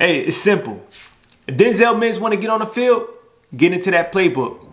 Hey, it's simple. If Denzel Mims want to get on the field, get into that playbook.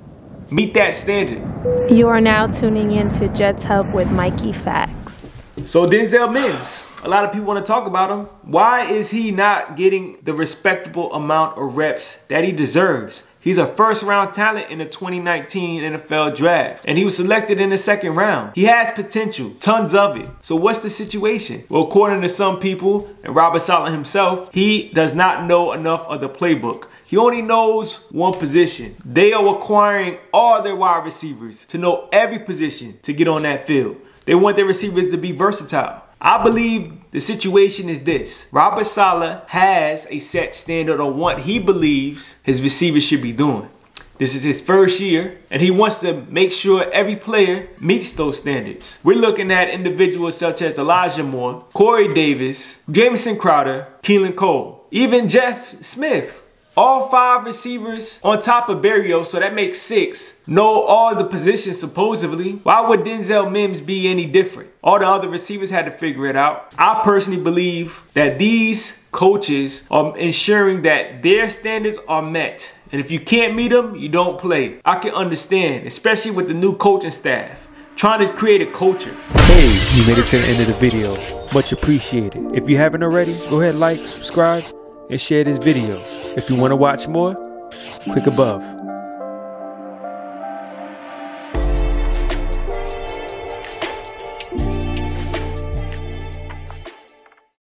Meet that standard. You are now tuning into Jets Hub with Mikey Facts. So Denzel Mims, a lot of people want to talk about him. Why is he not getting the respectable amount of reps that he deserves? He's a first round talent in the 2019 NFL draft, and he was selected in the second round. He has potential, tons of it. So what's the situation? Well, according to some people, and Robert Saleh himself, he does not know enough of the playbook. He only knows one position. They are acquiring all their wide receivers to know every position to get on that field. They want their receivers to be versatile. I believe the situation is this. Robert Saleh has a set standard on what he believes his receivers should be doing. This is his first year, and he wants to make sure every player meets those standards. We're looking at individuals such as Elijah Moore, Corey Davis, Jamison Crowder, Keelan Cole, even Jeff Smith, all five receivers on top of Berrios, so that makes six, know all the positions supposedly. Why would Denzel Mims be any different? All the other receivers had to figure it out. I personally believe that these coaches are ensuring that their standards are met. And if you can't meet them, you don't play. I can understand, especially with the new coaching staff trying to create a culture. Hey, you made it to the end of the video. Much appreciated. If you haven't already, go ahead, like, subscribe, and share this video. If you want to watch more, click above.